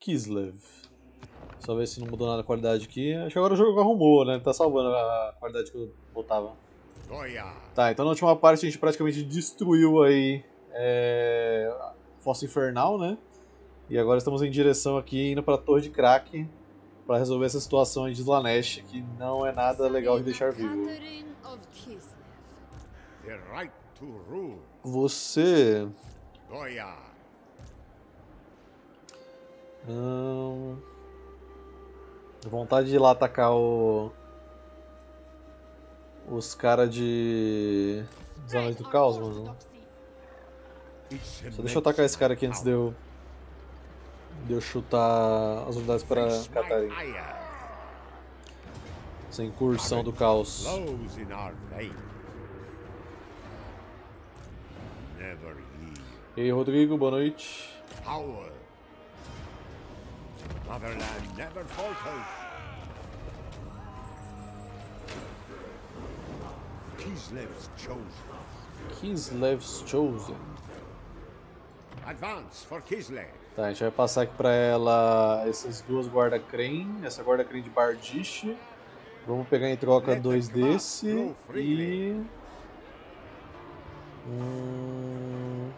Kislev. Só ver se não mudou nada a qualidade aqui. Acho que agora o jogo arrumou, né? Tá salvando a qualidade que eu botava. Tá, então na última parte a gente praticamente destruiu aí é, Fossa Infernal, né? E agora estamos em direção aqui, indo para a Torre de Crack para resolver essa situação de Slanesh, que não é nada legal de deixar vivo. Você... Hum... Vontade de ir lá atacar o... Os caras de... Os Anões do Caos, mano. Só deixa eu atacar esse cara aqui antes de eu... De eu chutar as unidades para Catarina. Essa incursão do caos. E aí, Rodrigo, boa noite. Motherland never falters. Kislev's chosen. Kislev's chosen. Advance for Kislev. Tá, a gente vai passar aqui pra ela essas duas guarda-crane, essa guarda-crane de Bardiche. Vamos pegar em troca dois desse e... Hum...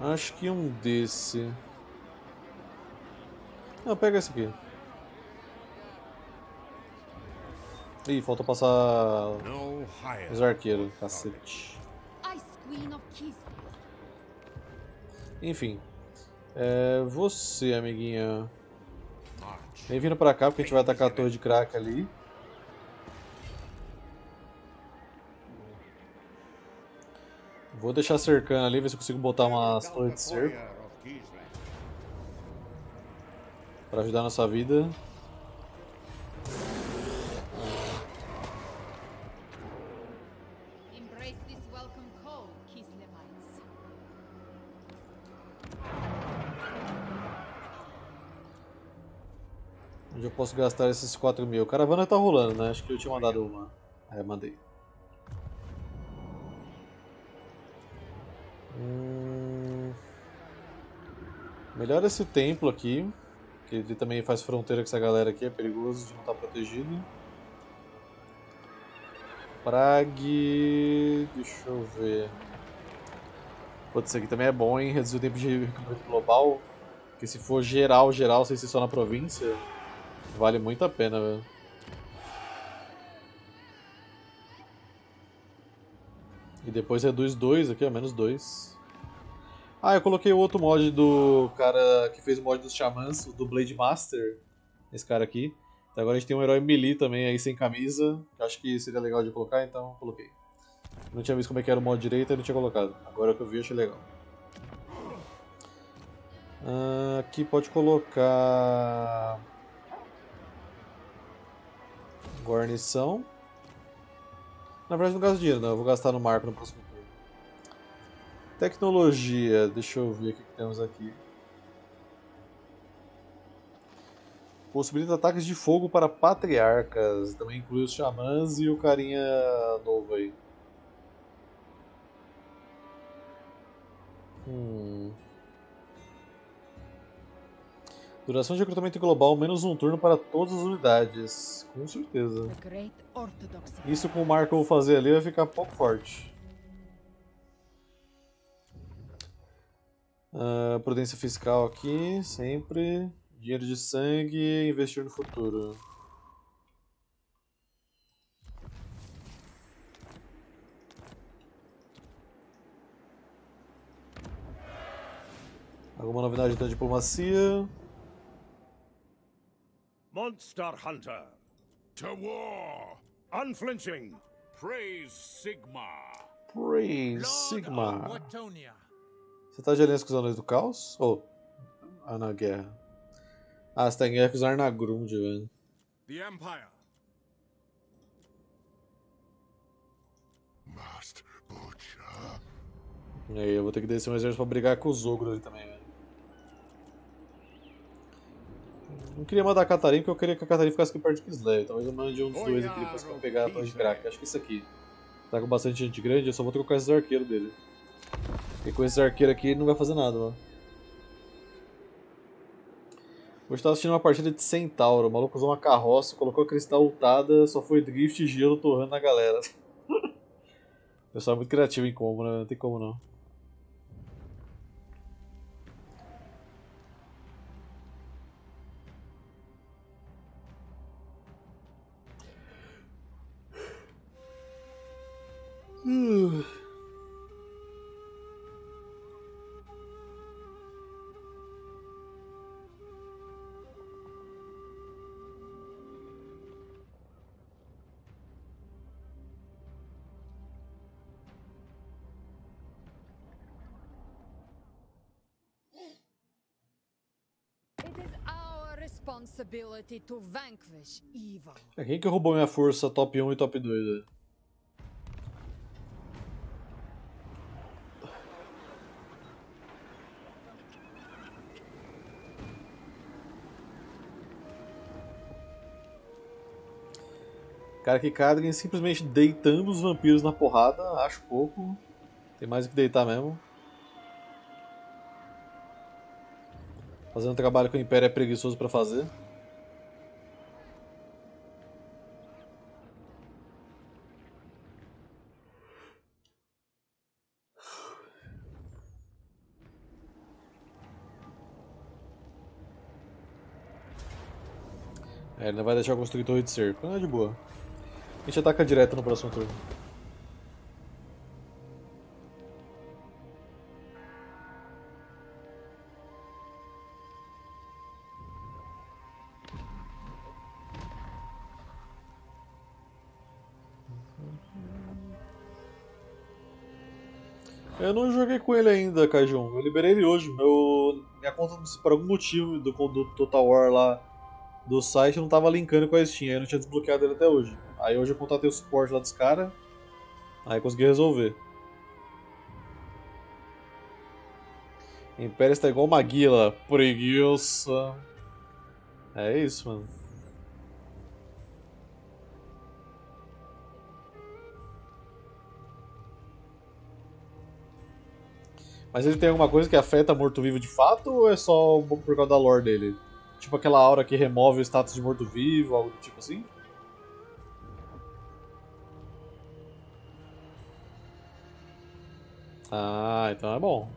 Acho que um desse. Não, pega esse aqui. Ih, falta passar os arqueiros, cacete. Enfim. É, você, amiguinha. Vem vindo pra cá porque a gente vai atacar a torre de crack ali. Vou deixar cercando ali, ver se eu consigo botar umas torres de cerco. Para ajudar a nossa vida. Onde eu posso gastar esses 4 mil? Caravana tá rolando, né? Acho que eu tinha mandado uma. É, mandei. Hum... Melhor esse templo aqui. Que ele também faz fronteira com essa galera aqui, é perigoso de não estar protegido. Prague. Deixa eu ver. Putz, isso aqui também é bom, hein? Reduzir o tempo de recrutamento global. Porque se for geral, geral, sem ser só na província, vale muito a pena, velho. E depois reduz 2 aqui, ó, menos 2. Ah, eu coloquei o outro mod do cara que fez o mod dos xamãs, do Blade Master. Esse cara aqui. Então agora a gente tem um herói melee também aí sem camisa. Que acho que seria legal de colocar, então coloquei. Não tinha visto como é que era o mod direito e não tinha colocado. Agora que eu vi, achei legal. Ah, aqui pode colocar... Guarnição. Na verdade não gasto dinheiro, não. Eu vou gastar no marco no próximo Tecnologia, deixa eu ver o que, temos aqui. Possibilita ataques de fogo para patriarcas. Também inclui os xamãs e o carinha novo aí. Hum. Duração de recrutamento global, menos um turno para todas as unidades. Com certeza. Isso com o Marco fazer ali vai ficar pouco forte. Uh, prudência fiscal aqui, sempre. Dinheiro de sangue, investir no futuro. Alguma novidade da diplomacia? Monster Hunter. To war. Unflinching. Praise Sigma. Praise Sigma. Você tá aliança com os anões do caos? Ou. Oh, ah, na guerra. Ah, você tá em guerra com os Arnagrund, velho. The Empire. Master Butcher. E aí, eu vou ter que descer um exército pra brigar com os ogros ali também, velho. Não queria mandar a Catarina porque eu queria que a Catarina ficasse aqui perto de Kislev. Talvez eu mande um dos dois aqui depois pra pegar a torre de crack. Acho que isso aqui. Tá com bastante gente grande, eu só vou trocar esses arqueiros dele. E com esse arqueiro aqui ele não vai fazer nada, mano. Hoje tava assistindo uma partida de Centauro. O maluco usou uma carroça, colocou a cristal ultada, só foi drift e gelo torrando na galera. o pessoal é muito criativo em combo, né? Não tem como não. Uh. responsibility to vanquish evil. É, quem que roubou minha força top 1 e top 2? Cara, que Kadrin simplesmente deitando os vampiros na porrada, acho pouco. Tem mais o que deitar mesmo. Fazendo trabalho que o Império é preguiçoso para fazer. Ele não vai deixar eu construir torre de cerco. Ah, de boa. A gente ataca direto no próximo turno. Eu não joguei com ele ainda, Kajun. Eu liberei ele hoje. Meu, minha conta, por algum motivo do, do Total War lá do site, não tava linkando com a Steam. Aí eu não tinha desbloqueado ele até hoje. Aí hoje eu contatei o suporte lá dos caras. Aí consegui resolver. Império está igual Maguila. Preguiça. É isso, mano. Mas ele tem alguma coisa que afeta morto-vivo de fato ou é só por causa da lore dele? Tipo aquela aura que remove o status de morto-vivo, algo do tipo assim? Ah, então é bom.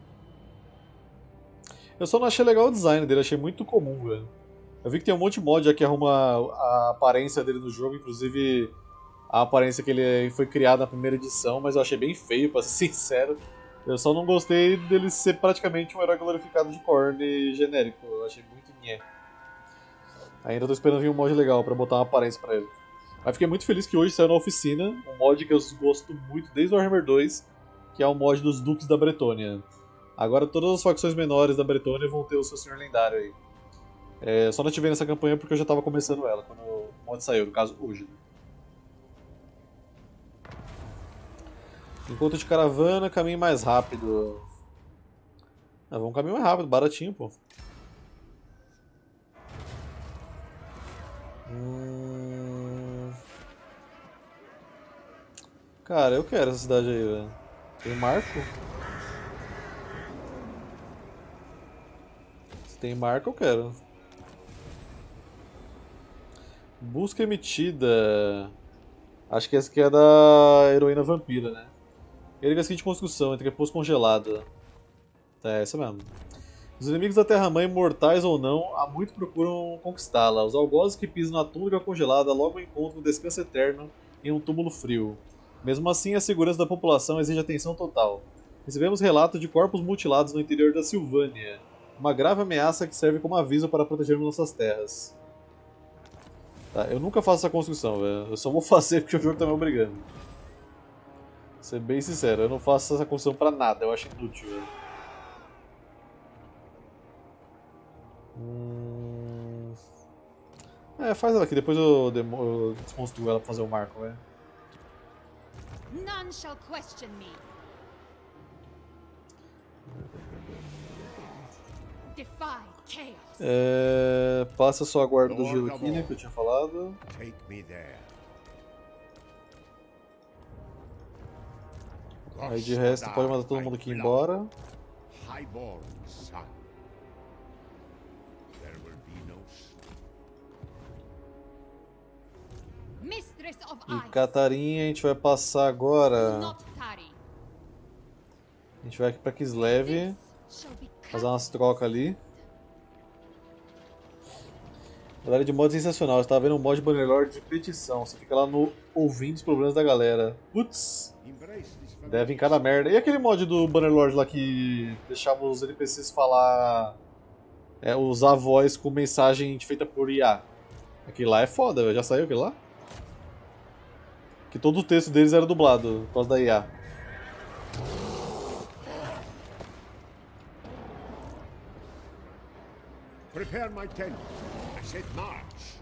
Eu só não achei legal o design dele, achei muito comum, velho. Eu vi que tem um monte de mod que arruma a aparência dele no jogo, inclusive a aparência que ele foi criado na primeira edição, mas eu achei bem feio, pra ser sincero. Eu só não gostei dele ser praticamente um herói glorificado de Korn genérico. Eu achei muito nhé. Ainda tô esperando vir um mod legal pra botar uma aparência pra ele. Mas fiquei muito feliz que hoje saiu na oficina um mod que eu gosto muito desde Warhammer 2, que é o mod dos Duques da Bretônia. Agora todas as facções menores da Bretônia vão ter o seu senhor lendário aí. É, só não tive nessa campanha porque eu já tava começando ela quando o mod saiu, no caso hoje. Encontro de caravana, caminho mais rápido. Ah, vamos caminho mais rápido, baratinho, pô. Hum... Cara, eu quero essa cidade aí, velho. Tem marco? Se tem marco, eu quero. Busca emitida. Acho que essa aqui é da heroína vampira, né? Erga a seguinte construção, entrepôs congelada. É, essa mesmo. Os inimigos da Terra-mãe, mortais ou não, há muito procuram conquistá-la. Os algozes que pisam na tundra congelada logo encontram o descanso eterno em um túmulo frio. Mesmo assim, a segurança da população exige atenção total. Recebemos relatos de corpos mutilados no interior da Silvânia. Uma grave ameaça que serve como aviso para protegermos nossas terras. Tá, eu nunca faço essa construção, velho. Eu só vou fazer porque o jogo tá me obrigando ser bem sincero, eu não faço essa construção pra nada, eu acho inútil. Hum... É, faz ela aqui, depois eu, demo... eu desconstruo ela pra fazer o marco, velho. None shall question me. É, passa só a guarda do gelo aqui, né, que eu tinha falado. Take me there. Aí de resto pode mandar todo mundo aqui embora. E Catarinha a gente vai passar agora. A gente vai aqui pra Kislev. Fazer umas trocas ali. Galera de mod sensacional, você tava vendo um mod Bannerlord de petição. Você fica lá no ouvindo os problemas da galera. Putz! Deve em cada merda. E aquele mod do Bannerlord lá que deixava os NPCs falar. É, usar a voz com mensagem feita por IA. Aquele lá é foda, já saiu aquele lá? Que todo o texto deles era dublado por causa da IA. Prepare my tent. I said march.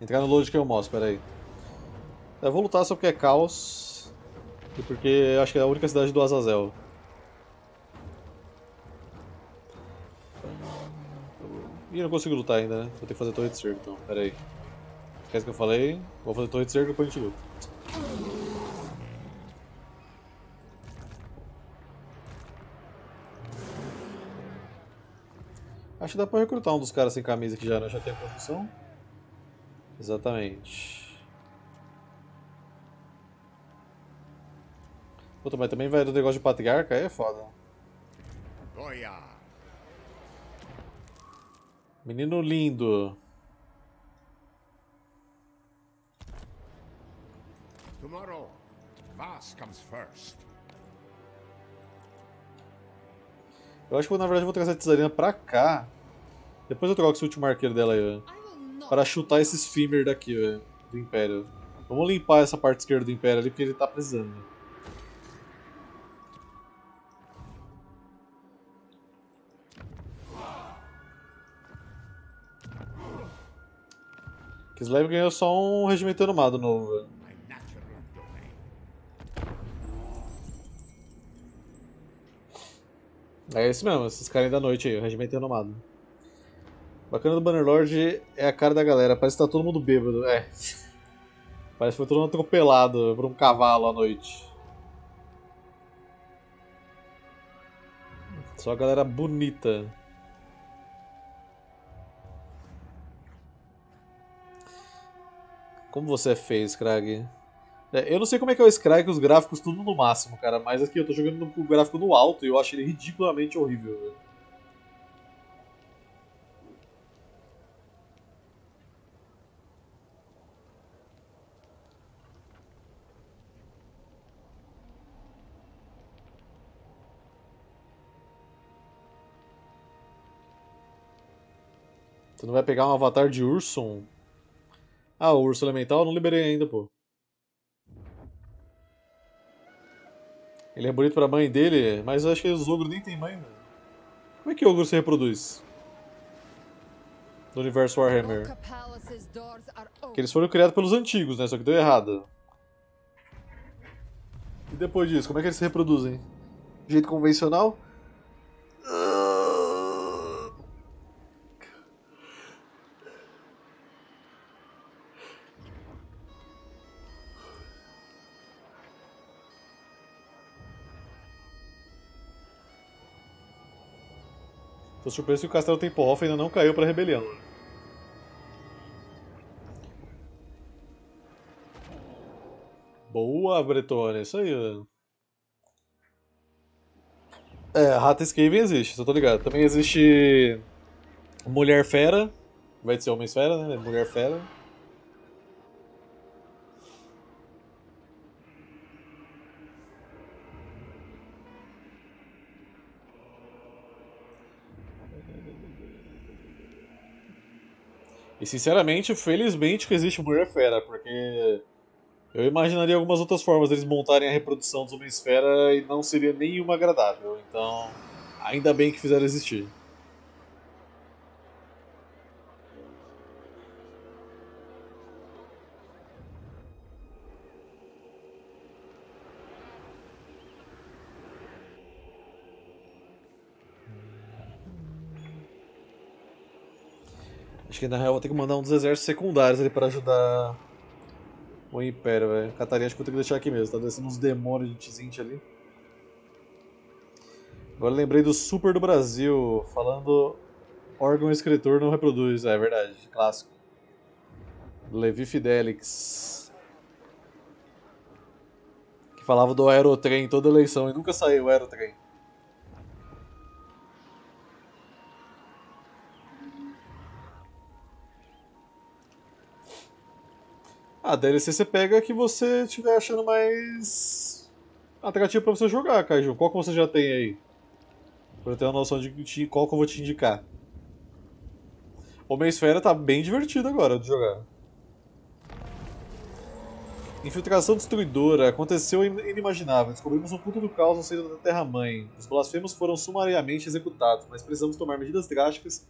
Entrar no load que eu mostro, peraí. Eu vou lutar só porque é caos. E porque acho que é a única cidade do Azazel. Ih, não consigo lutar ainda, né? Vou ter que fazer torre de cerco então, pera aí. Esquece que eu falei? Vou fazer torre de cerco e depois a gente luta. Acho que dá pra recrutar um dos caras sem camisa aqui já, né? Já tem a construção. Exatamente. Puta, mas também vai do negócio de patriarca, aí é foda. Menino lindo. Tomorrow, Vas comes first. Eu acho que na verdade vou trazer a Tsarina pra cá. Depois eu troco esse último arqueiro dela aí, velho. Para chutar esses Fimir daqui, velho. Do Império. Vamos limpar essa parte esquerda do Império ali porque ele tá precisando. Kislev ganhou só um regimento armado novo, velho. É esse mesmo, esses caras da noite aí, o regimento renomado. Bacana do Bannerlord é a cara da galera, parece que tá todo mundo bêbado. É. Parece que foi todo mundo atropelado por um cavalo à noite. Só a galera bonita. Como você fez, Krag? É, eu não sei como é que é o Scry com os gráficos tudo no máximo, cara, mas aqui eu tô jogando com o gráfico no alto e eu acho ele ridiculamente horrível, velho. Você não vai pegar um avatar de Urson? Ah, o urso elemental eu não liberei ainda, pô. Ele é bonito pra mãe dele, mas eu acho que os ogros nem tem mãe, mano. Como é que ogro se reproduz? No universo Warhammer. Que eles foram criados pelos antigos, né? Só que deu errado. E depois disso, como é que eles se reproduzem? De jeito convencional? Tô surpreso que o castelo Tempelhof ainda não caiu pra rebelião. Boa, Bretônia, isso aí. É, Rata Skaven existe, só tô ligado. Também existe Mulher Fera, vai ser Homem Fera, né? Mulher Fera. E sinceramente, felizmente que existe Mulher Fera, porque eu imaginaria algumas outras formas deles montarem a reprodução dos Homens Fera e não seria nenhuma agradável. Então, ainda bem que fizeram existir. Que na real vou ter que mandar um dos exércitos secundários ali para ajudar o Império, velho. Catarina acho que vou ter que deixar aqui mesmo, tá descendo uns demônios de Tzint ali. Agora lembrei do Super do Brasil, falando órgão escritor não reproduz, é verdade, clássico. Levi Fidelix. Que falava do aerotrem toda eleição e nunca saiu o aerotrem. A DLC você pega que você estiver achando mais atrativo para você jogar, Kaiju. Qual que você já tem aí? Pra eu ter uma noção de qual que eu vou te indicar. Homem-Esfera tá bem divertido agora de jogar. Infiltração destruidora. Aconteceu inimaginável. Descobrimos um ponto do caos no centro da Terra-mãe. Os blasfemos foram sumariamente executados, mas precisamos tomar medidas drásticas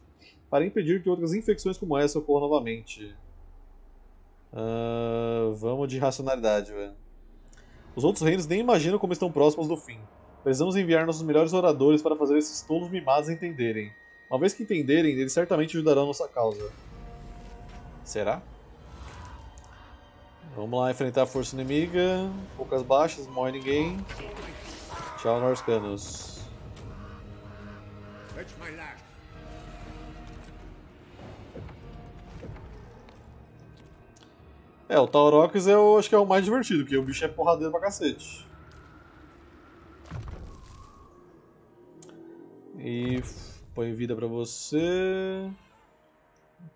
para impedir que outras infecções como essa ocorram novamente. Uh, vamos de racionalidade, velho. Os outros reinos nem imaginam como estão próximos do fim. Precisamos enviar nossos melhores oradores para fazer esses tolos mimados entenderem. Uma vez que entenderem, eles certamente ajudarão nossa causa. Será? Vamos lá enfrentar a força inimiga. Poucas baixas, morre ninguém. Tchau, Norscanos. É, o Taurox eu acho que é o mais divertido, porque o bicho é porradeiro pra cacete. E põe vida pra você.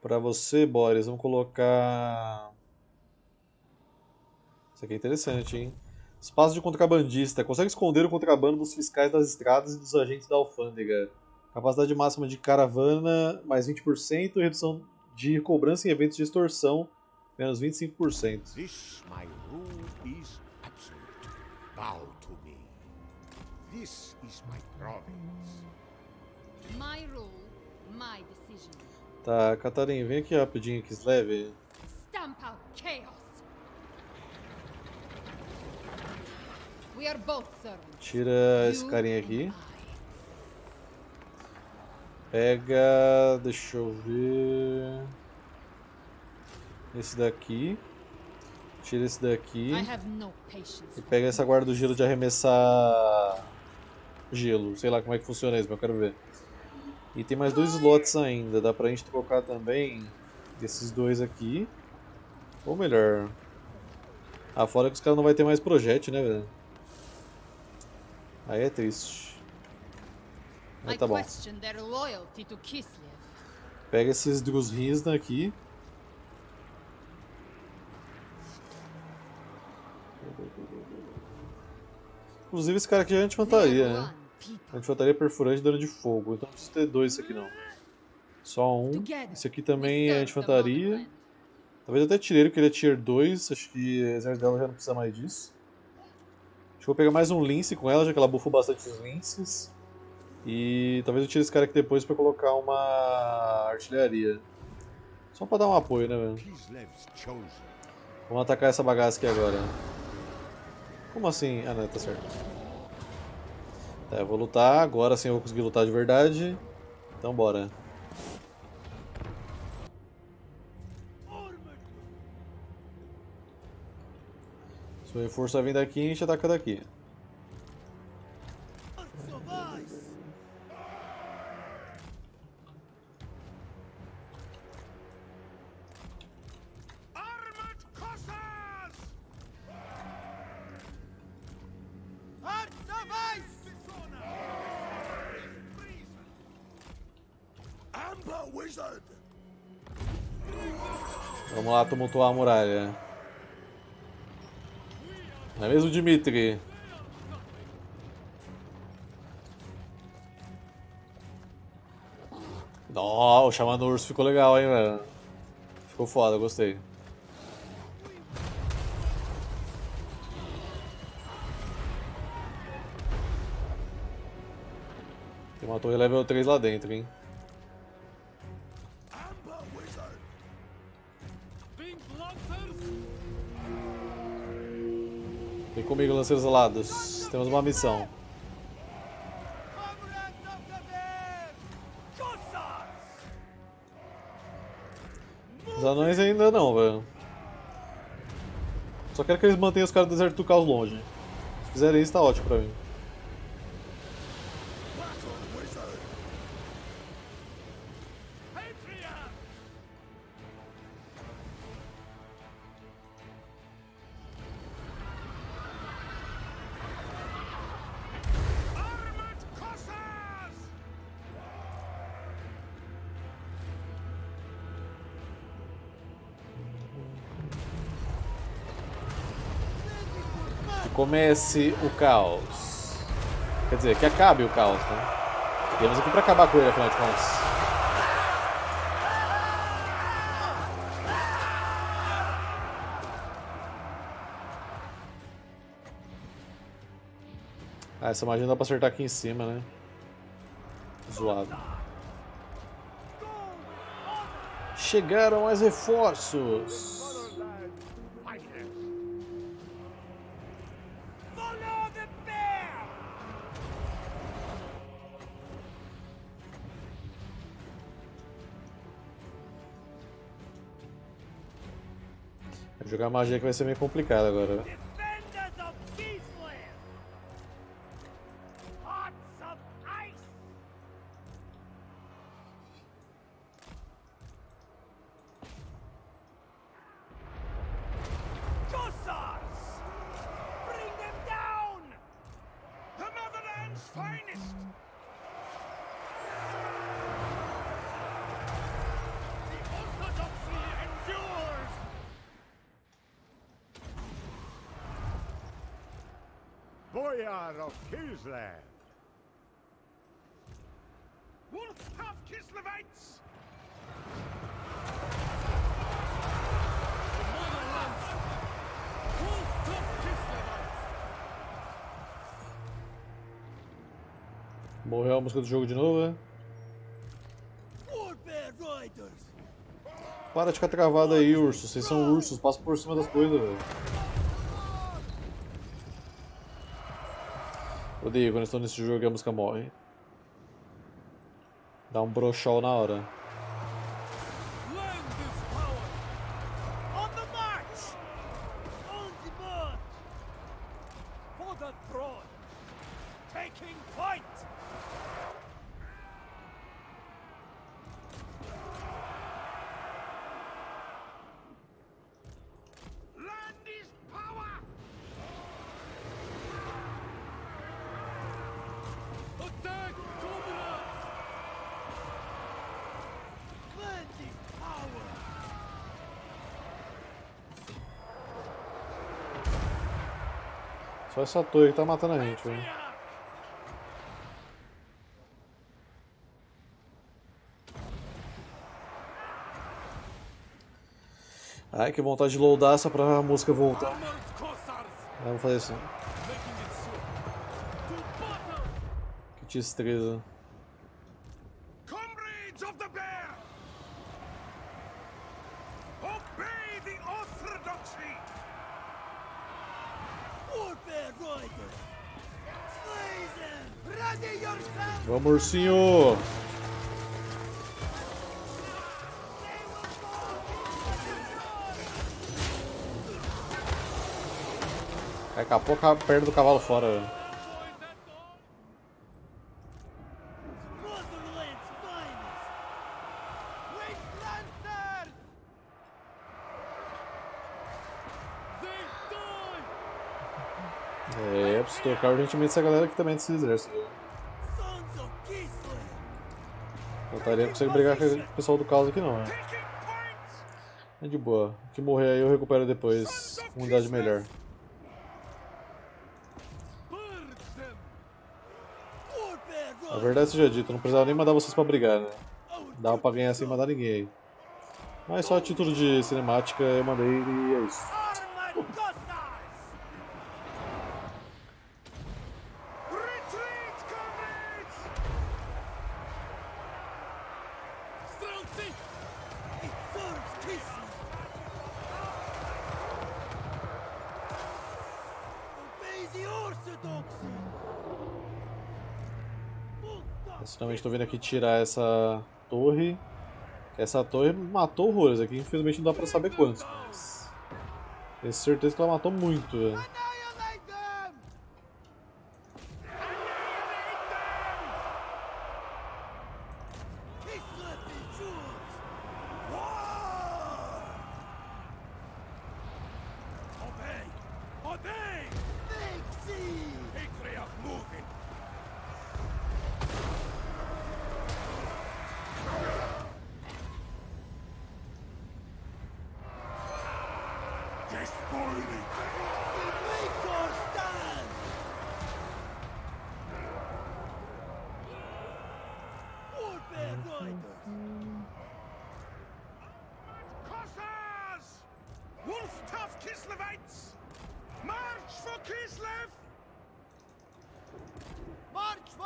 Pra você, Boris, vamos colocar... Isso aqui é interessante, hein? Espaço de contrabandista. Consegue esconder o contrabando dos fiscais das estradas e dos agentes da alfândega. Capacidade máxima de caravana, mais 20%. Redução de cobrança em eventos de extorsão, Menos 25%. This, my rule is absolute. Bow to me. This is my province. My rule, my decision. Tá, Catarina, vem aqui rapidinho que leve. Stamp out chaos. We are both servants. Tira esse carinha aqui. Pega, deixa eu ver. Esse daqui. Tira esse daqui. E pega essa guarda do gelo de arremessar gelo. Sei lá como é que funciona isso, mas eu quero ver. E tem mais dois slots ainda. Dá pra gente trocar também esses dois aqui. Ou melhor... Ah, fora que os caras não vai ter mais projétil, né, velho? Aí é triste. Mas tá bom. Pega esses Drusrisna aqui. Inclusive esse cara aqui é anti-infantaria, né? Anti-infantaria perfurante dano de fogo. Então não precisa ter dois aqui não. Só um. Esse aqui também é anti-infantaria. Talvez até tire ele, porque ele é tier 2. Acho que a exército dela já não precisa mais disso. Acho que vou pegar mais um lince com ela, já que ela buffou bastante os linces. E talvez eu tire esse cara aqui depois pra colocar uma artilharia. Só pra dar um apoio, né, velho? Vamos atacar essa bagaça aqui agora. Como assim? Ah, não, tá certo. Tá, eu vou lutar. Agora sim eu vou conseguir lutar de verdade. Então bora. Se o reforço vai vir daqui, a gente ataca daqui. Tumultuar a muralha. Não é mesmo, Dimitri? Nossa, o chamando urso ficou legal, hein, velho. Ficou foda, gostei. Tem uma torre level 3 lá dentro, hein. Vem comigo, lanceiros alados. Temos uma missão. Os anões ainda não, velho. Só quero que eles mantenham os caras do deserto do caos longe. Se fizerem isso, tá ótimo pra mim. Comece o caos. Quer dizer, que acabe o caos, né? Viemos aqui pra acabar com ele, afinal de contas. Ah, essa magia dá pra acertar aqui em cima, né? Zoado. Chegaram as reforços! Jogar magia que vai ser meio complicado agora. Wolf of Kislevites! Morreu a música do jogo de novo, né? Para de ficar travado aí, urso. Vocês são ursos, passa por cima das coisas, velho. Odeio quando estou nesse jogo e a música morre. Dá um brochol na hora. Essa torre que tá matando a gente, velho. Ai, que vontade de loadar só pra música voltar. Vamos fazer assim. Que destreza. Vamos, ursinho! Daqui a pouco a perna do cavalo fora. É, preciso trocar urgentemente essa galera que também é desse exército. Taria consegue brigar com o pessoal do caos aqui não, né? É de boa. O que morrer aí eu recupero depois. Unidade melhor. A verdade seja dita, não precisava nem mandar vocês pra brigar, né? Dava pra ganhar sem mandar ninguém aí. Mas só a título de cinemática eu mandei e é isso. Estou vindo aqui tirar essa torre. Essa torre matou horrores aqui, infelizmente não dá pra saber quantos. Tenho certeza que ela matou muito, velho.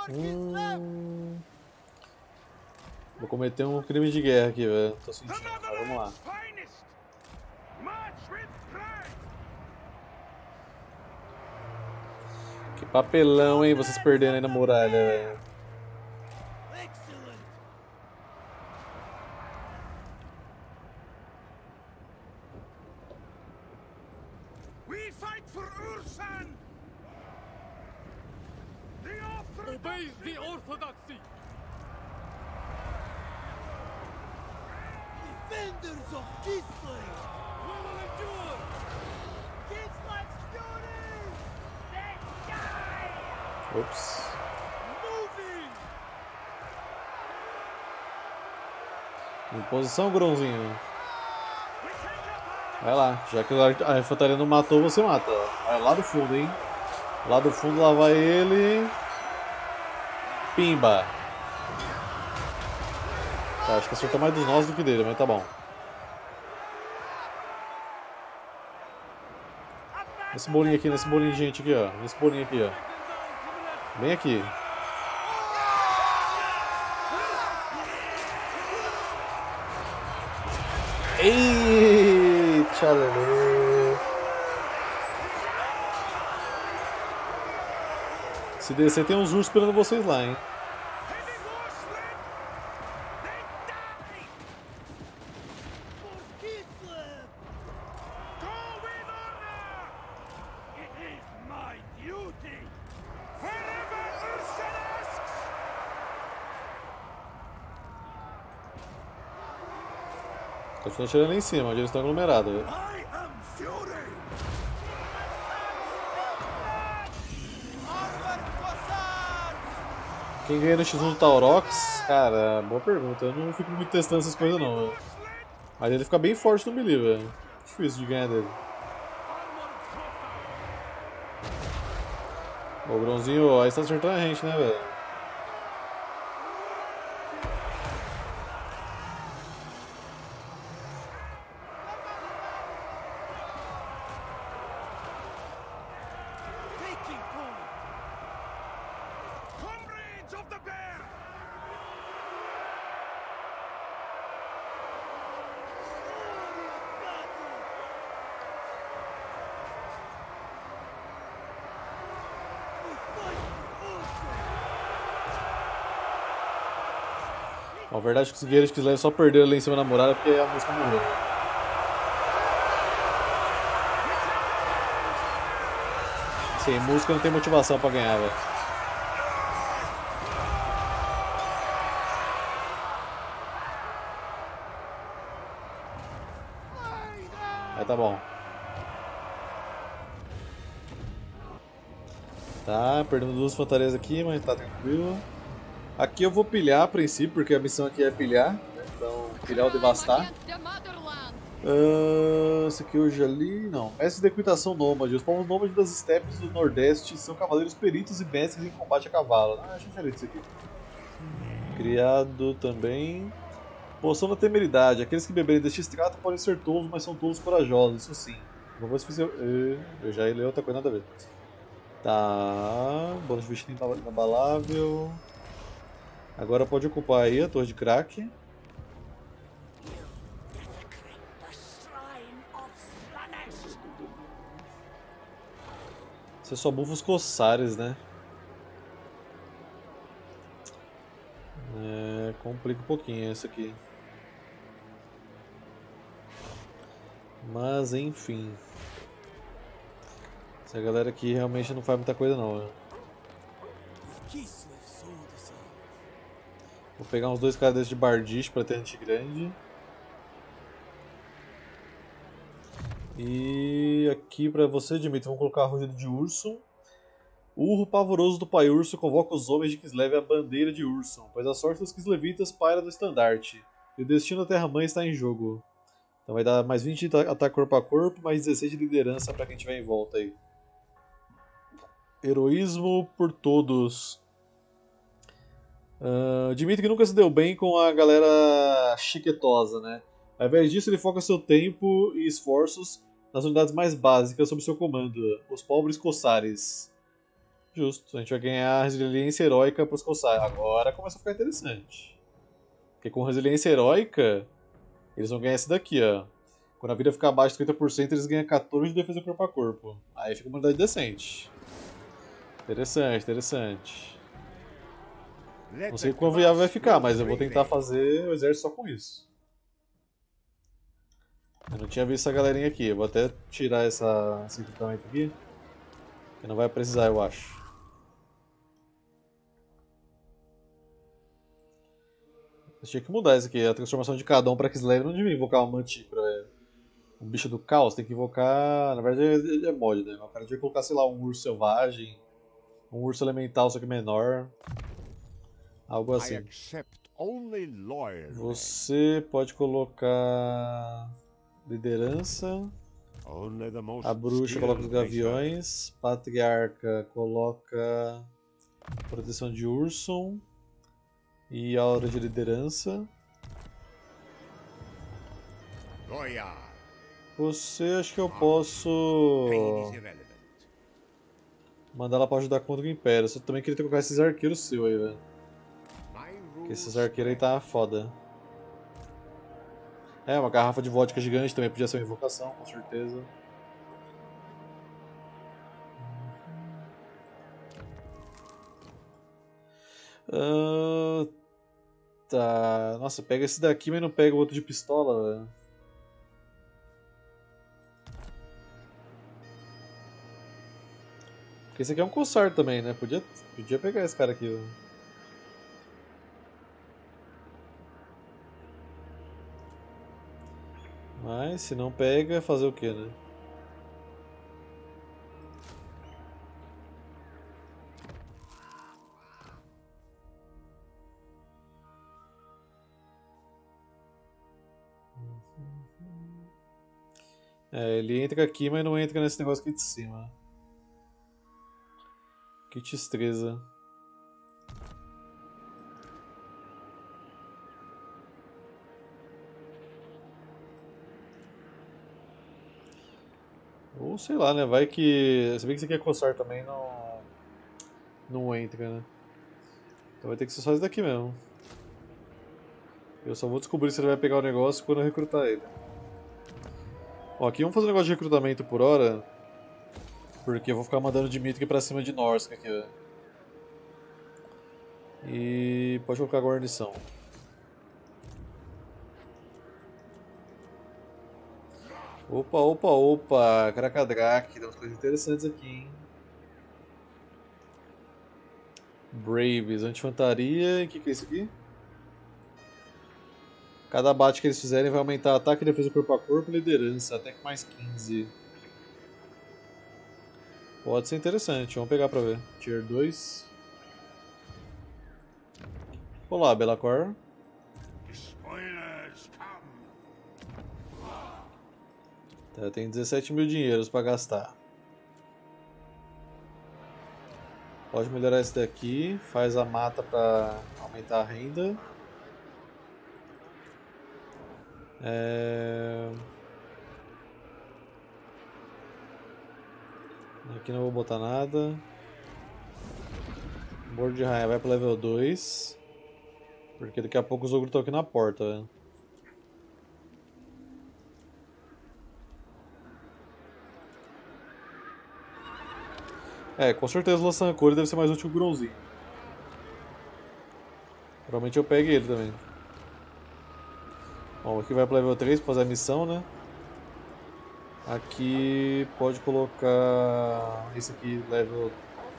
Hum... Vou cometer um crime de guerra aqui, velho. Tô sentindo, mas vamos lá. Que papelão, hein? Vocês perdendo aí na muralha, velho. Excellent! We fight for Ursan! The Obey Orthodox the orthodoxy! Defenders of Kislev! We will endure! Kislev's fury! Ops. Moving! Up Vai lá. Já que a infantaria não matou, você mata. Vai lá do fundo, hein? Lá do fundo, lá vai ele. Pimba. Tá, acho que acertou mais dos nós do que dele, mas tá bom. Nesse bolinho aqui, nesse bolinho de gente aqui, ó. Nesse bolinho aqui, ó. Vem aqui. Eita, lelê. Se descer, tem uns ursos esperando vocês lá, hein? heavy horsemen! They die! For Kislev! Go with honor! It is my duty! Wherever Ursan asks! Continua atirando em cima, onde eles estão aglomerados. Quem ganha no X1 do Taurox? Cara, boa pergunta. Eu não fico muito testando essas coisas não. Horsemen! Mas ele fica bem forte no melee, velho. Difícil de ganhar dele. O Bronzinho, aí você tá acertando a gente, né, velho? Taking point! Comrades of the bear! We fight for Ulster! A verdade é que os guerreiros que levam só perderam ali em cima da muralha porque a música morreu. Sem música não tem motivação pra ganhar, velho. Aí tá bom. Tá, perdemos duas fantasias aqui, mas tá tranquilo. Aqui eu vou pilhar a princípio, porque a missão aqui é pilhar. Então, pilhar ou devastar. Ah, esse aqui hoje ali. Não. Mestre de equitação nômade. Os povos nômades das estepes do Nordeste são cavaleiros peritos e mestres em combate a cavalo. Ah, acho diferente isso aqui. Criado também. Poção da temeridade. Aqueles que beberem deste extrato podem ser tolos, mas são tolos corajosos, isso sim. Se fizer. Eh, Eu já li outra coisa, nada a ver. Tá. Bônus de vestido inabalável. Agora pode ocupar aí a torre de crack. Você só bufa os coçares, né? É, complica um pouquinho isso aqui. Mas enfim. Essa galera aqui realmente não faz muita coisa não. né? Vou pegar uns dois caras de bardiche pra ter gente grande. E aqui pra você, Dimitri, vamos colocar rugido de urso. O urro pavoroso do pai urso convoca os homens de Kislev à bandeira de Urson, pois a sorte dos Kislevitas paira do estandarte, e o destino da Terra-mãe está em jogo. Então vai dar mais 20 de ata- ataque corpo a corpo, mais 16 de liderança pra quem tiver em volta aí. Heroísmo por todos. Ah, Dimitri que nunca se deu bem com a galera chiquetosa, né? Ao invés disso, ele foca seu tempo e esforços nas unidades mais básicas sob seu comando, os pobres coçares. Justo, a gente vai ganhar resiliência heróica para os coçares. Agora começa a ficar interessante. Porque com resiliência heróica, eles vão ganhar esse daqui, ó. Quando a vida ficar abaixo de 30%, eles ganham 14 de defesa corpo a corpo. Aí fica uma unidade decente. Interessante, interessante. Não sei quão viável vai ficar, mas eu vou tentar fazer o exército só com isso. Eu não tinha visto essa galerinha aqui. Eu vou até tirar essa, esse equipamento aqui. Que não vai precisar, eu acho. Eu tinha que mudar isso aqui. A transformação de cada um para Kislev não devia invocar uma mantícora, velho. Um bicho do caos tem que invocar. Na verdade é mod, né? O cara devia colocar, sei lá, um urso selvagem. Um urso elemental, só que menor. Algo assim. Você pode colocar liderança. A bruxa coloca os gaviões. Patriarca coloca proteção de Urson. E a hora de liderança. Você acho que eu posso mandar ela pra ajudar contra o Império. Só também queria ter colocar esses arqueiros seu aí, velho. Esses arqueiros aí tá foda. É, uma garrafa de vodka gigante também podia ser uma invocação, com certeza. Uh, tá. Nossa, pega esse daqui, mas não pega o outro de pistola. Porque esse aqui é um coçar também, né? Podia, podia pegar esse cara aqui. Mas se não pega, fazer o que, né? É, ele entra aqui, mas não entra nesse negócio aqui de cima. Que tristeza. Ou sei lá, né? Vai que. Se bem que você quer coçar também, não. Não entra, né? Então vai ter que ser só isso daqui mesmo. Eu só vou descobrir se ele vai pegar o negócio quando eu recrutar ele. Ó, aqui vamos fazer um negócio de recrutamento por hora. Porque eu vou ficar mandando Dimitri pra cima de Norsk aqui. E pode colocar guarnição. Opa, opa, opa, Krakadrak, tem umas coisas interessantes aqui, hein? Braves, anti-infantaria, o que, que é isso aqui? Cada bate que eles fizerem vai aumentar ataque, defesa corpo a corpo e liderança, até que mais 15. Pode ser interessante, vamos pegar pra ver. Tier 2. Olá, Belacor. Tá, tem 17 mil dinheiros para gastar. Pode melhorar esse daqui, faz a mata para aumentar a renda. É... Aqui não vou botar nada. Bordo de raia vai para level 2. Porque daqui a pouco os ogros estão aqui na porta, velho. É, com certeza o Lançancor deve ser mais útil que o Grãozinho. Provavelmente eu pegue ele também. Bom, aqui vai para level 3 para fazer a missão, né? Aqui pode colocar esse aqui level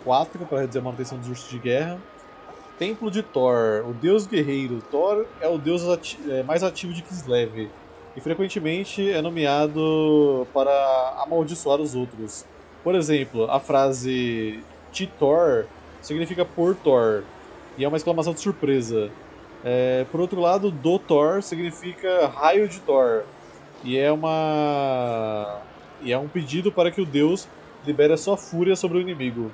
4 para reduzir a manutenção dos ursos de guerra. Templo de Thor, o deus guerreiro. Thor é o deus ati é, mais ativo de Kislev e frequentemente é nomeado para amaldiçoar os outros. Por exemplo, a frase Titor significa por Thor e é uma exclamação de surpresa. É, por outro lado, do Thor significa raio de Thor e é uma e é um pedido para que o deus libere a sua fúria sobre o inimigo.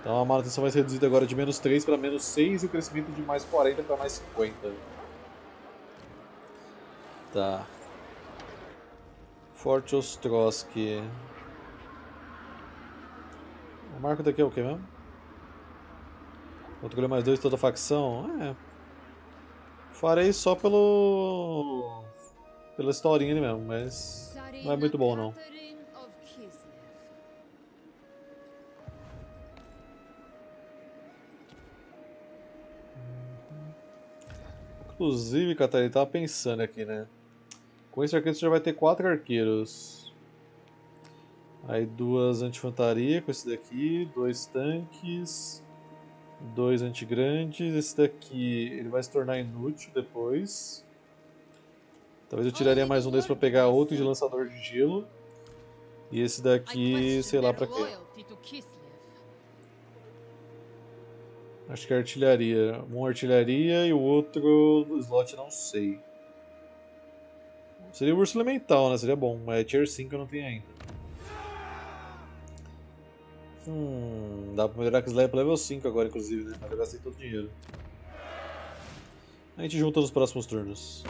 Então a manutenção vai ser reduzida agora de menos 3 para menos 6 e o crescimento de mais 40 para mais 50. Tá. Forte Ostroski. Marco daqui é o que mesmo? Controle mais dois toda a facção? É. Farei só pelo. pela historinha ali mesmo, mas. Não é muito bom não. Inclusive, Catarina, tava pensando aqui, né? Com esse arqueiro você já vai ter quatro arqueiros. Aí duas anti-infantaria com esse daqui, dois tanques, dois antigrandes. Esse daqui ele vai se tornar inútil depois. Talvez eu tiraria mais um desses para pegar outro de lançador de gelo. E esse daqui, sei lá pra quê. Acho que é artilharia. Um artilharia e o outro slot não sei. Seria o urso elemental, né? Seria bom, mas é tier 5 eu não tenho ainda. Hum, dá pra melhorar com Slayer pra level 5 agora, inclusive, né? Mas eu gastei todo o dinheiro. A gente junta nos próximos turnos.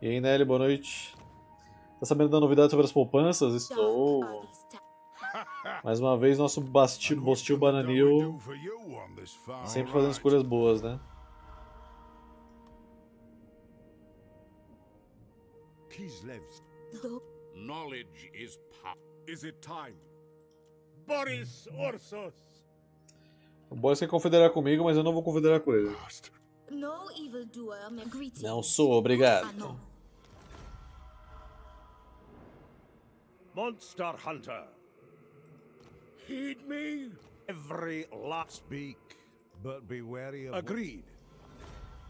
E aí, Nelly, boa noite. Tá sabendo da novidade sobre as poupanças? Estou. Mais uma vez, nosso Bostil, Bostil Bananil sempre fazendo escolhas boas, né? Knowledge is power. Is it time? Boris Orsos! O Boris quer confederar comigo, mas eu não vou confederar com ele. Não sou obrigado. Ano. Monster Hunter! Heed me! Every last Speak, but be wary of agreed.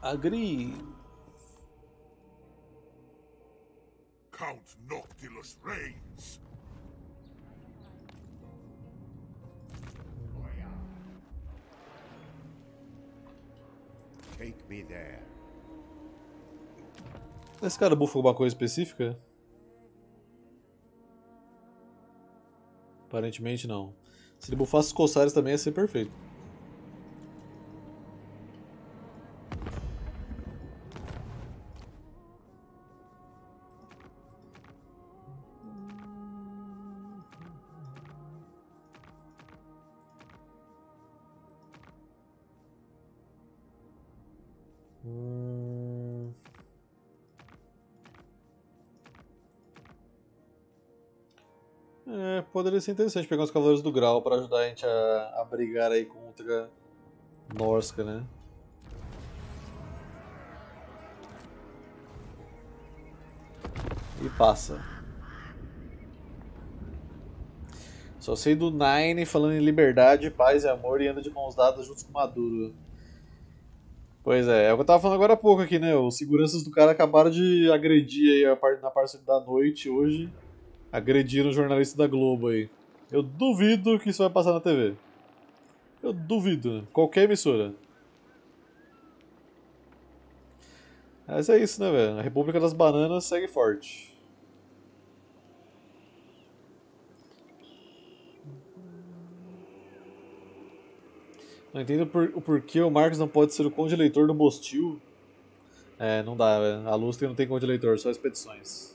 Agree. Count Noctilus reigns! Esse cara bufa alguma coisa específica? Aparentemente não. Se ele bufasse os coçares também ia ser perfeito. Poderia ser interessante pegar os Cavaleiros do Grau para ajudar a gente a, a brigar aí contra Norska, né? E passa. Só sei do Nine falando em liberdade, paz e amor e anda de mãos dadas juntos com Maduro. Pois é, é o que eu tava falando agora há pouco aqui, né? Os seguranças do cara acabaram de agredir aí a parte, na parte da noite hoje. Agrediram o jornalista da Globo aí. Eu duvido que isso vai passar na TV. Eu duvido, né? Qualquer emissora. Mas é isso, né, velho? A República das Bananas segue forte. Não entendo por, o porquê o Marcos não pode ser o conde eleitor do Bostil. É, não dá, velho. A Lustre não tem conde eleitor, só expedições.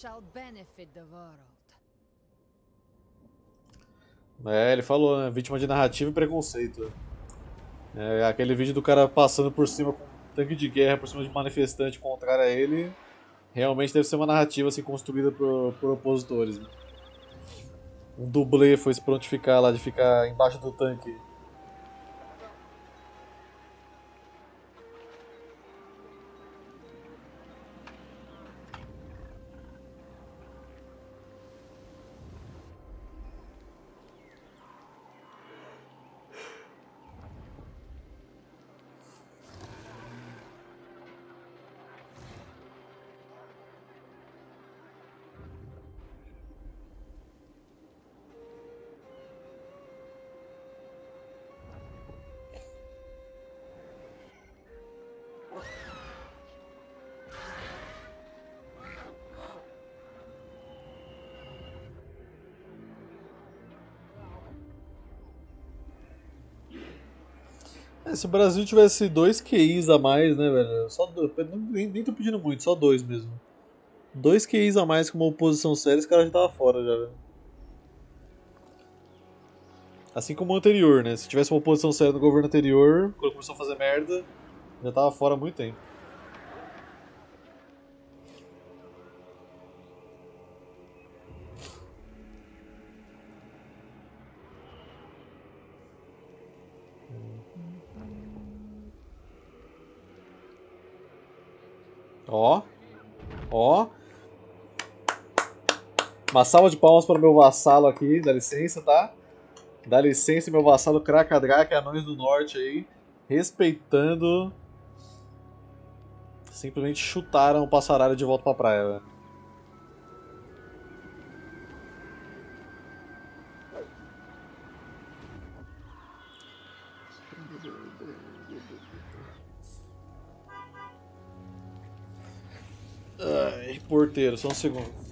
Shall benefit the world. É, ele falou, né? Vítima de narrativa e preconceito. É, aquele vídeo do cara passando por cima com um tanque de guerra por cima de manifestante contrário a ele. Realmente deve ser uma narrativa assim construída por, por opositores. Né? Um dublê foi se prontificar lá de ficar embaixo do tanque. Se o Brasil tivesse dois QIs a mais, né, velho? Só dois, nem, nem tô pedindo muito, só dois mesmo. Dois QIs a mais com uma oposição séria, esse cara já tava fora já, velho. Assim como o anterior, né? Se tivesse uma oposição séria no governo anterior, quando começou a fazer merda, já tava fora há muito tempo. Uma salva de palmas para o meu vassalo aqui, dá licença, tá? Dá licença, meu vassalo Krakadrak, Anões do Norte aí, respeitando. Simplesmente chutaram o passaralho de volta pra praia, velho. Ai, porteiro, só um segundo.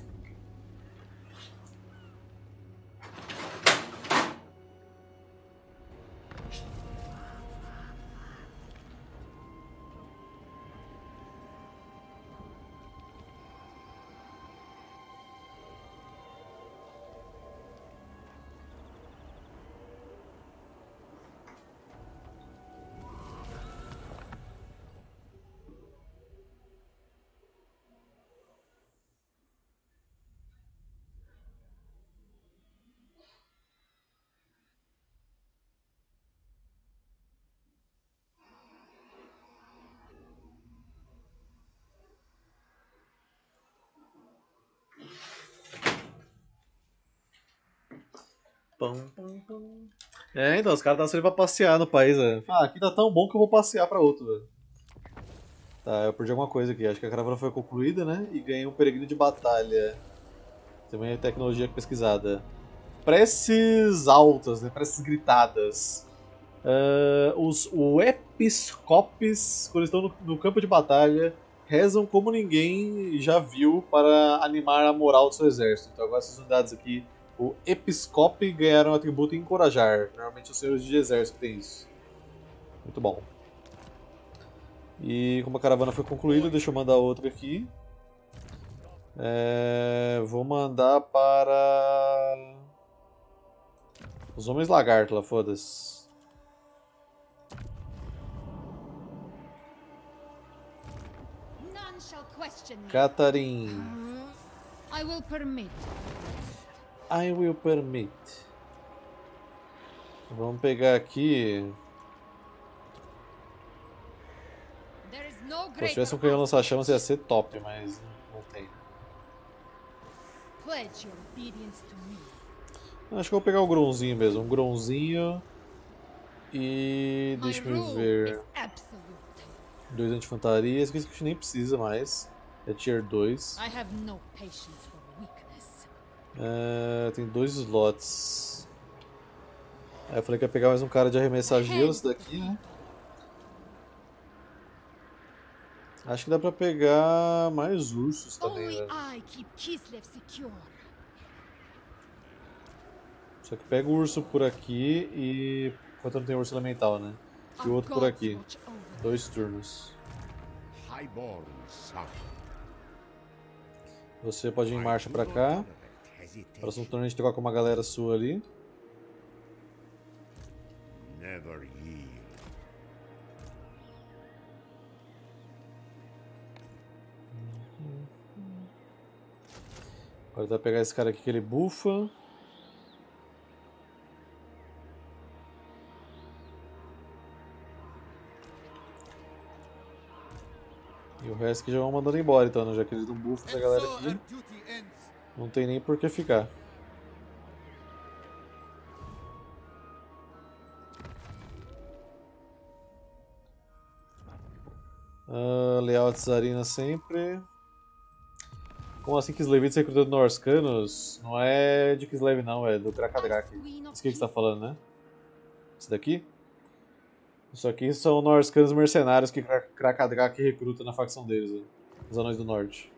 Pum, pum. É, então, os caras estão saindo pra passear no país, velho. Ah, aqui tá tão bom que eu vou passear pra outro, velho. Tá, eu perdi alguma coisa aqui. Acho que a caravana foi concluída, né? E ganhei um peregrino de batalha. Também é tecnologia pesquisada. Preces altas, né? Preces gritadas. Uh, os episcopes, quando estão no, no campo de batalha, rezam como ninguém já viu para animar a moral do seu exército. Então agora essas unidades aqui o Episcope ganharam o atributo Encorajar. Normalmente os senhores de exército têm isso. Muito bom. E como a caravana foi concluída, deixa eu mandar outra aqui. É, vou mandar para... Os Homens Lagarto lá, foda-se. Catarin. I will permit. I will permit. Vamos pegar aqui. Se tivesse um canhão lança-chamas ia ser top, mas não tem. Acho que eu vou pegar o grãozinho mesmo. Um grãozinho. E. deixa eu ver. Dois anti-infantaria. Esse aqui a gente nem precisa mais. É tier 2. I have no patience é, tem dois slots. Aí eu falei que ia pegar mais um cara de arremessar gelos daqui, né? Acho que dá pra pegar mais ursos também, velho. Só que pega o urso por aqui e... Enquanto não tem urso elemental, né? E o outro por aqui. Dois turnos. Você pode ir em marcha pra cá. Próximo turno a gente troca com uma galera sua ali. Never yield. Agora vai pegar esse cara aqui que ele bufa. E o resto que já vão mandando embora então, né? já que eles não bufam essa galera aqui. Não tem nem por que ficar. Uh, layout Zarina sempre. Como assim que Kislevites recrutando Norscanos? Não é de Kislev não, é do Krakadrak. Isso que você está falando, né? Isso daqui? Isso aqui são Norscanos mercenários que Krakadrak recruta na facção deles, os Anões do Norte.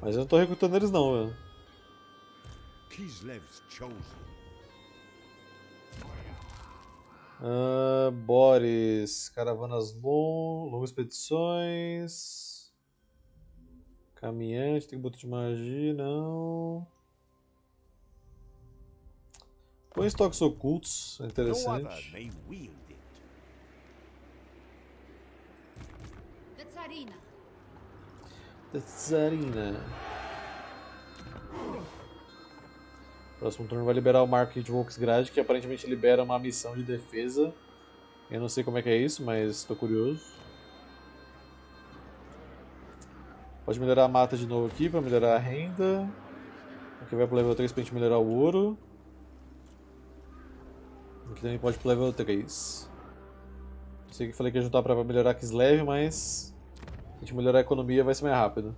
Mas eu não tô recrutando eles não, velho. Kislev's chosen. Ah, Boris, caravanas long, longas expedições. Caminhante, tem botão de magia, não. Põe estoques ocultos, é interessante. other may wield it. The Tsarina. Tsarina. Próximo turno vai liberar o Mark de Volksgrad, que aparentemente libera uma missão de defesa. Eu não sei como é que é isso, mas estou curioso. Pode melhorar a mata de novo aqui para melhorar a renda. Aqui vai pro level 3 pra gente melhorar o ouro. Aqui também pode pro level 3. Sei que falei que ia juntar pra melhorar Kislev, mas a gente melhorar a economia vai ser mais rápido.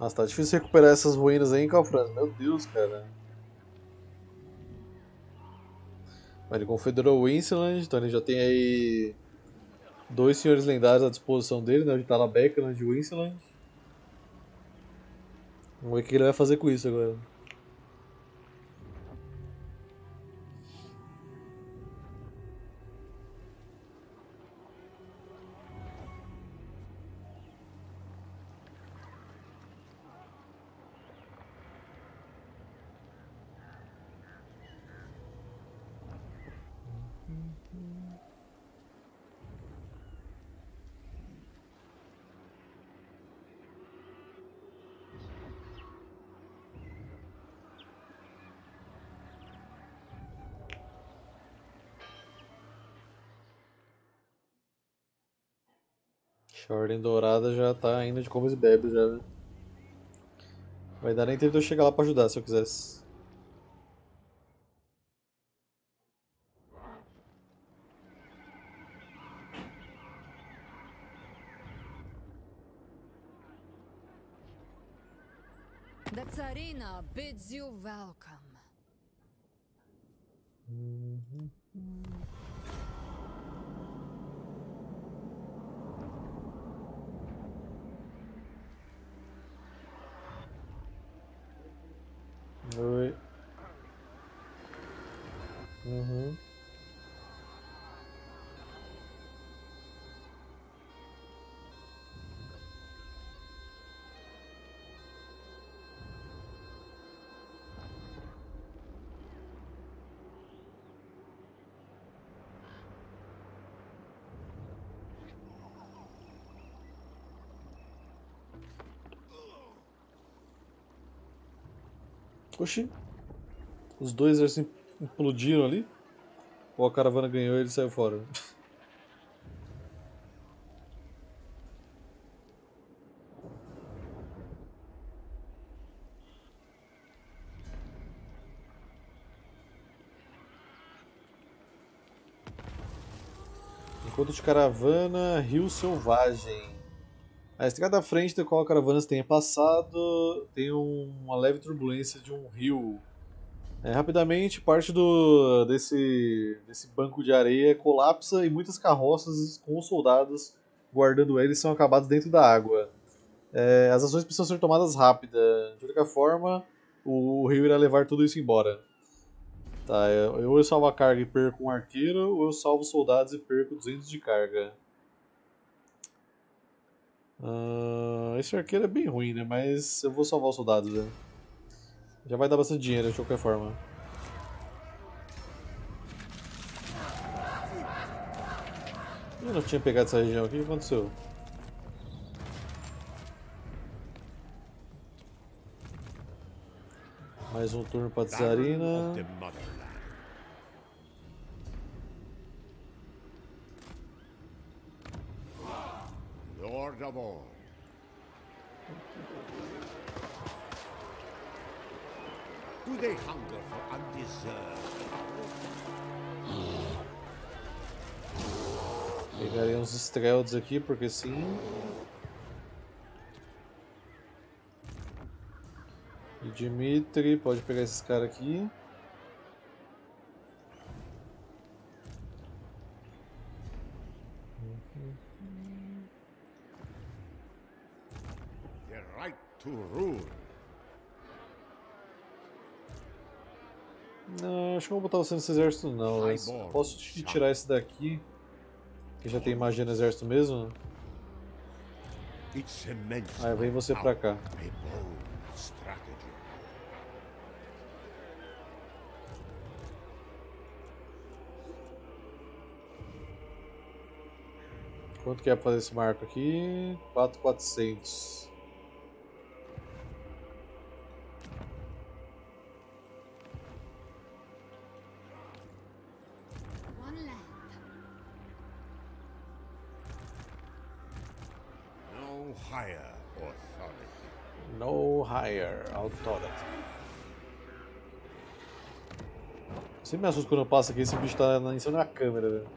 Nossa, tá difícil recuperar essas ruínas aí em Calfrans. Meu Deus, cara. Ele confederou o Winseland, então ele já tem aí dois senhores lendários à disposição dele, né? O de Talabeckland e Winseland. Vamos ver o que ele vai fazer com isso agora. A Ordem Dourada já tá indo de comes e bebes já, né? Vai dar nem tempo de eu chegar lá pra ajudar se eu quisesse. The Tsarina bids you welcome. Oi. Oxi. Os dois assim implodiram ali. Ou a caravana ganhou e ele saiu fora. Encontro de caravana, Rio Selvagem. A estrada à frente da qual a caravana tenha passado tem um- uma leve turbulência de um rio. É, rapidamente, parte do, desse, desse banco de areia colapsa e muitas carroças com os soldados guardando eles são acabados dentro da água. É, as ações precisam ser tomadas rápidas. De única forma, o, rio irá levar tudo isso embora. Tá, eu, eu salvo a carga e perco um arqueiro, ou eu salvo os soldados e perco 200 de carga. Ah, esse arqueiro é bem ruim, né? Mas eu vou salvar os soldados, velho. Já vai dar bastante dinheiro de qualquer forma. Eu não tinha pegado essa região aqui, o que aconteceu? Mais um turno Baron Tsarina. All. Do they hunger for undeserved? Pegarei uns Strelds aqui, porque sim. E Dimitri, pode pegar esses caras aqui. The right to rule. Não, acho que não vou botar você nesse exército não. Mas posso te tirar esse daqui, que já tem magia no exército mesmo. Aí vem você pra cá. Quanto que é pra fazer esse marco aqui? 4,400. Authority. Sempre me assusta quando eu passo aqui, esse bicho tá na- em cima da câmera, velho.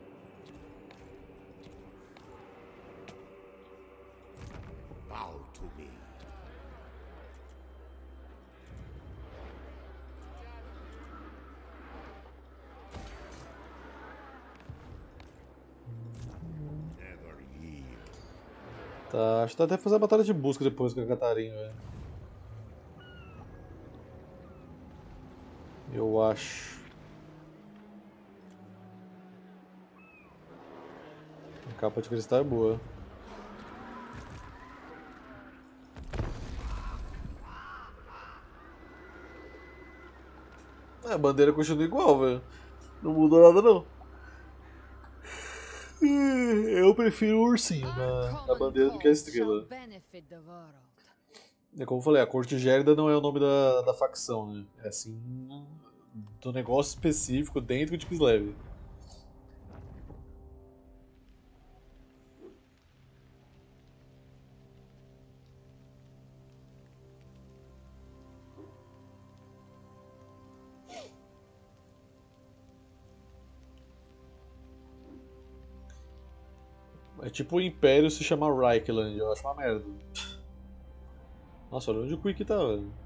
Tá, acho que dá até fazer a batalha de busca depois com a Catarina, velho. Eu acho. A capa de cristal é boa. É, a bandeira continua igual, velho. Não mudou nada não. Eu prefiro o ursinho na, na bandeira do que a estrela. É como eu falei, a corte gélida não é o nome da, da facção, né? É assim do negócio específico dentro de Kislev. É tipo o Império se chamar Reichland, eu acho uma merda. Nossa, olha onde o Quick tá, velho.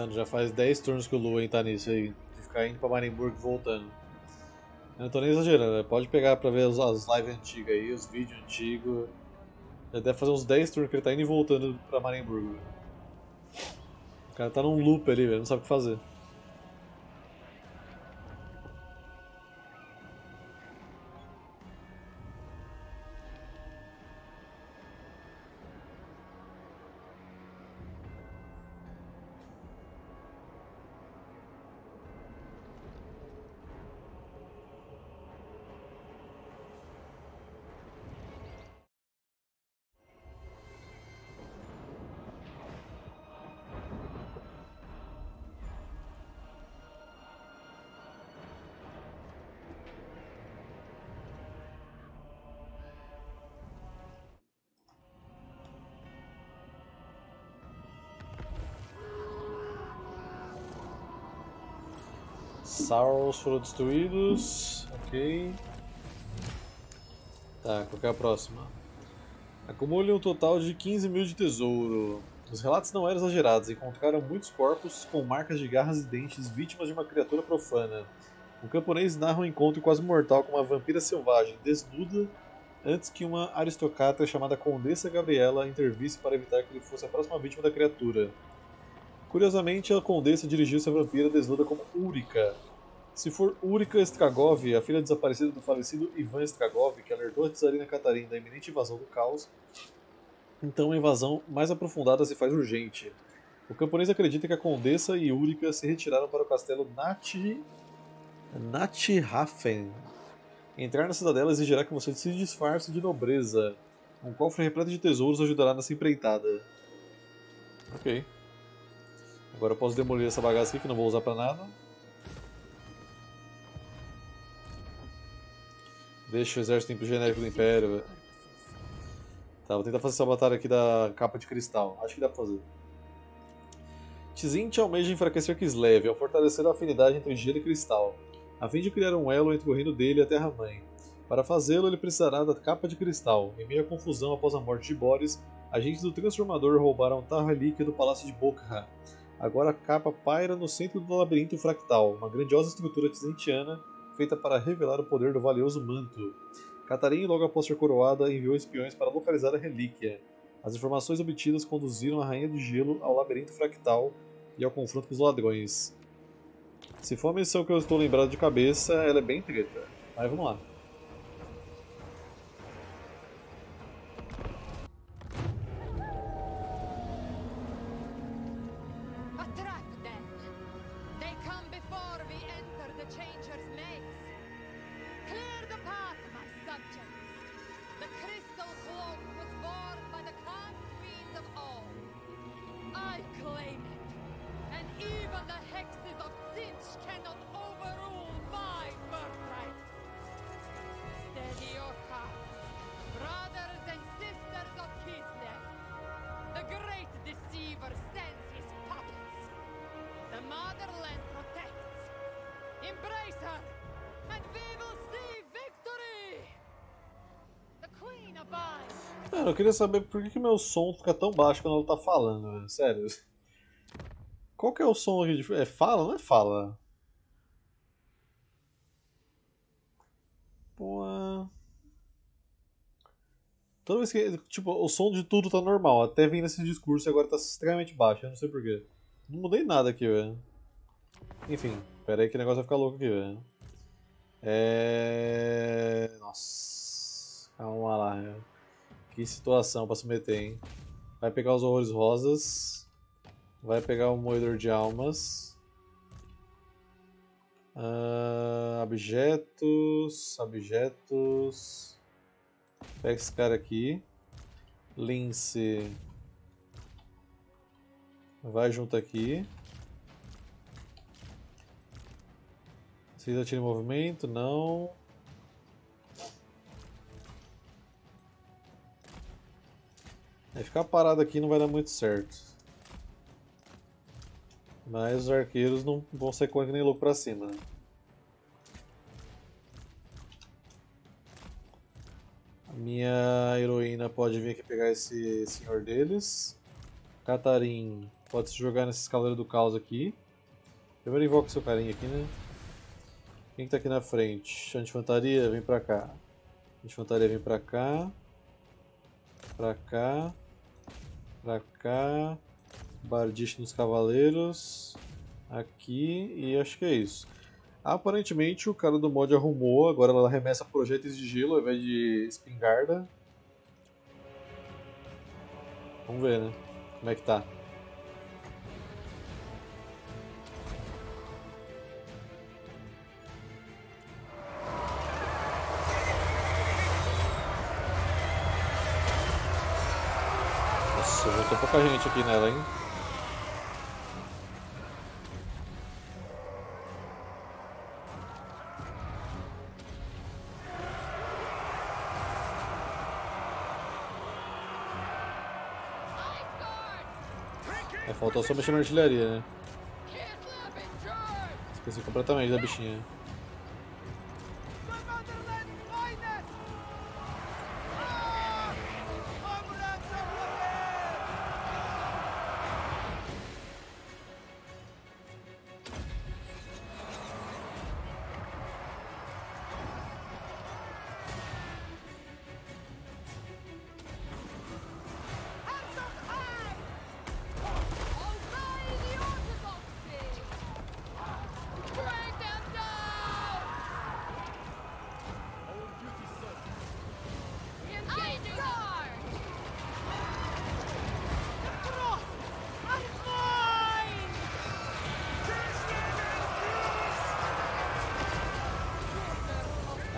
Mano, já faz 10 turnos que o Luen tá nisso aí. De ficar indo pra Marienburg e voltando. Eu não tô nem exagerando, né? pode pegar pra ver as, lives antigas aí, os vídeos antigos. Já deve fazer uns 10 turnos que ele tá indo e voltando pra Marienburg. O cara tá num loop ali, velho, não sabe o que fazer. Sauros foram destruídos. Ok. Tá, qual é a próxima? Acumule um total de 15 mil de tesouro. Os relatos não eram exagerados, encontraram muitos corpos com marcas de garras e dentes vítimas de uma criatura profana. O camponês narra um encontro quase mortal com uma vampira selvagem, desnuda, antes que uma aristocrata chamada Condessa Gabriela intervisse para evitar que ele fosse a próxima vítima da criatura. Curiosamente, a Condessa dirigiu-se à vampira desnuda como Úrica. Se for Úrica Stragov, a filha desaparecida do falecido Ivan Stragov, que alertou a Tsarina Catarina da iminente invasão do caos, então uma invasão mais aprofundada se faz urgente. O camponês acredita que a Condessa e Úrica se retiraram para o castelo Nati... Natihafen. Entrar na cidadela exigirá que você se disfarce de nobreza. Um cofre repleto de tesouros ajudará nessa empreitada. Ok. Agora eu posso demolir essa bagaça aqui que não vou usar pra nada. Deixa o exército genérico do Império. Tá, vou tentar fazer essa batalha aqui da capa de cristal. Acho que dá pra fazer. Tzint almeja enfraquecer Kislev ao fortalecer a afinidade entre gelo e cristal, a fim de criar um elo entre o reino dele e a Terra-mãe. Para fazê-lo, ele precisará da capa de cristal. Em meio à confusão após a morte de Boris, agentes do Transformador roubaram a relíquia do Palácio de Bokha. Agora a capa paira no centro do labirinto fractal, uma grandiosa estrutura tzentiana feita para revelar o poder do valioso manto. Catarina, logo após ser coroada, enviou espiões para localizar a relíquia. As informações obtidas conduziram a Rainha de Gelo ao labirinto fractal e ao confronto com os ladrões. Se for a missão que eu estou lembrado de cabeça, ela é bem treta. Mas vamos lá. Queria saber por que, que meu som fica tão baixo quando ela tá falando, velho. Sério. Qual que é o som aqui? de- É fala? Não é fala? Pô. Toda vez que. Tipo, o som de tudo tá normal. Até vem nesse discurso e agora tá extremamente baixo. Eu não sei porquê. Não mudei nada aqui, velho. Enfim, pera aí que o negócio vai ficar louco aqui, velho. É. Nossa. Calma lá, velho. Que situação pra se meter, hein? Vai pegar os horrores rosas. Vai pegar o moedor de almas. Ah, objetos. Objetos. Pega esse cara aqui. Lince. Vai junto aqui. Vocês atiram movimento? Não. Ficar parado aqui não vai dar muito certo. Mas os arqueiros não vão sair correndo nem louco pra cima. né? A minha heroína pode vir aqui pegar esse senhor deles. Catarim pode se jogar nesse escaleiro do caos aqui. Primeiro invoca seu carinha aqui, né? Quem que tá aqui na frente? Infantaria, vem pra cá. Infantaria, vem pra cá. Pra cá. Pra cá. Bardiche nos cavaleiros. Aqui. E acho que é isso. Aparentemente o cara do mod arrumou, agora ela arremessa projéteis de gelo ao invés de espingarda. Vamos ver, né? Como é que tá. Pouca gente aqui nela, hein? É, faltou só mexer na artilharia, né? Esqueci completamente da bichinha.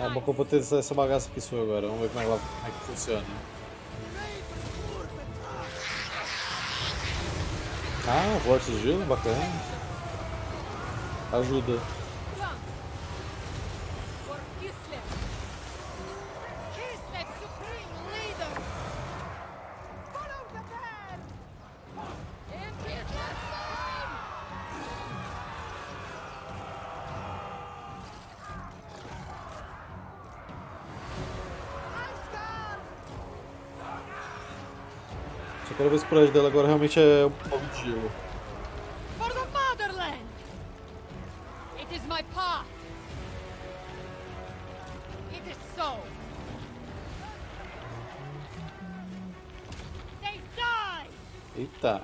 É bom que eu vou ter essa bagaça aqui sua agora. Vamos ver como é que, ela- como é que funciona. Ah, volte de gelo, bacana. Ajuda. Prédio dela agora realmente é um de gelo. For the motherland! It is my path! It is so! They die! Eita.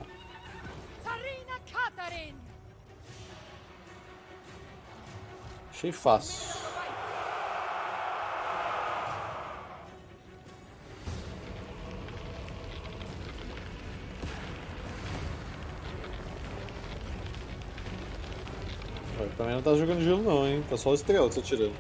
Tsarina Katarin! Achei fácil. Tá jogando gelo não, hein? Tá só estrela que você tirando.